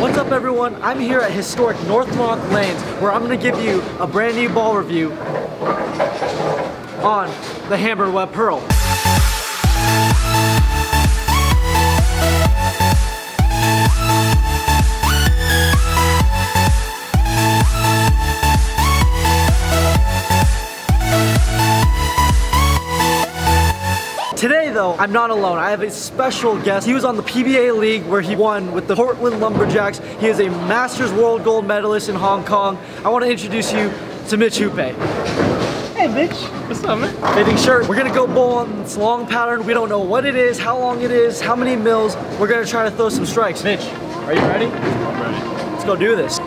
What's up everyone? I'm here at historic Northrock Lanes where I'm going to give you a brand new ball review on the Hammer Web Pearl. Though, I'm not alone. I have a special guest. He was on the PBA League where he won with the Portland Lumberjacks. He is a Masters World Gold Medalist in Hong Kong. I want to introduce you to Mitch Hupe. Hey Mitch. What's up man? Fitting shirt. We're gonna go bowl on this long pattern. We don't know what it is, how long it is, how many mils. We're gonna try to throw some strikes. Mitch, are you ready? I'm ready. Let's go do this.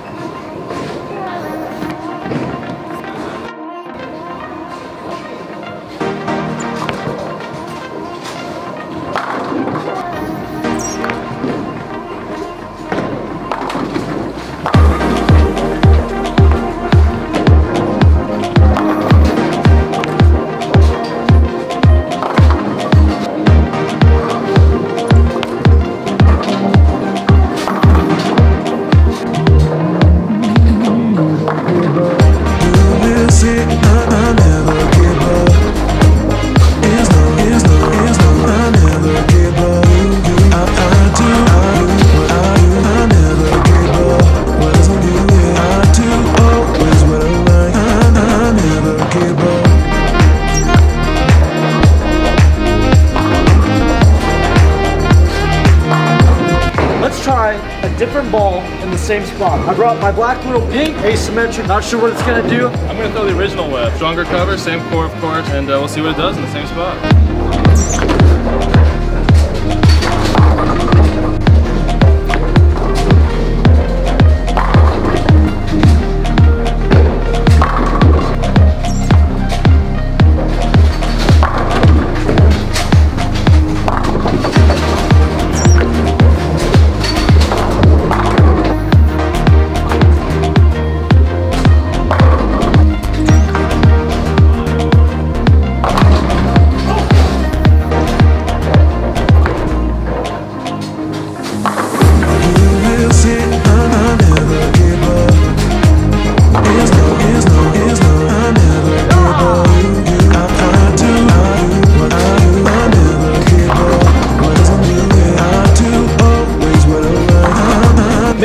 A different ball in the same spot. I brought my Black Widow Pink, asymmetric, not sure what it's gonna do. I'm gonna throw the original web. Stronger cover, same core of course, and uh, we'll see what it does in the same spot.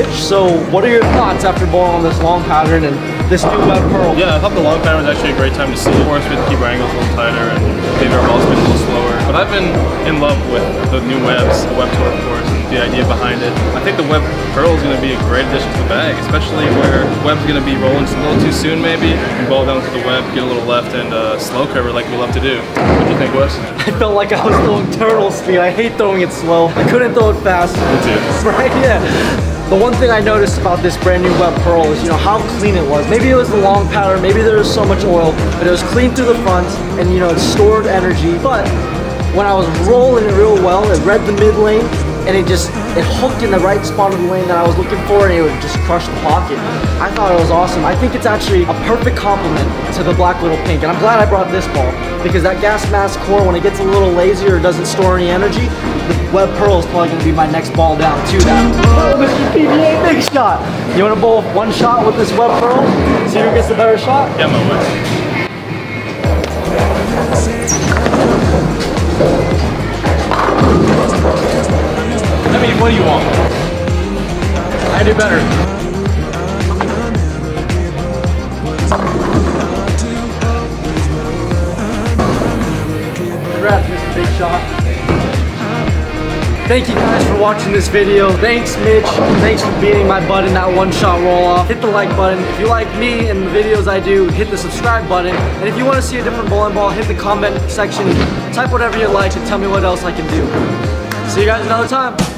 So what are your thoughts after bowling on this long pattern and this new web pearl? Yeah, I thought the long pattern was actually a great time to see. Of course, we have to keep our angles a little tighter and maybe our ball's been a little slower. But I've been in love with the new webs, the web tour of course, and the idea behind it. I think the web pearl is going to be a great addition bag, especially where web's going to be rolling a little too soon maybe. You bowl down to the web, get a little left and uh, slow cover like we love to do. What do you think, Wes? I felt like I was throwing turtle speed. I hate throwing it slow. I couldn't throw it fast. Me too. Right? Yeah. The one thing I noticed about this brand new web pearl is, you know, how clean it was. Maybe it was the long pattern, maybe there was so much oil, but it was clean through the front and, you know, it stored energy. But when I was rolling it real well, it read the mid lane and it just, it hooked in the right spot of the lane that I was looking for and it would just crush the pocket. I thought it was awesome. I think it's actually a perfect complement to the Black Widow Pink and I'm glad I brought this ball because that gas mask core, when it gets a little lazy or doesn't store any energy, the Web Pearl is probably going to be my next ball down to that. Oh, Mr. PBA Big Shot! You want to bowl one shot with this Web Pearl? See who gets the better shot? Yeah, my way. Congrats. Big Shot. Thank you guys for watching this video. Thanks, Mitch. Thanks for beating my butt in that one-shot roll-off. Hit the like button. If you like me and the videos I do, hit the subscribe button. And if you want to see a different bowling ball, hit the comment section. Type whatever you like and tell me what else I can do. See you guys another time.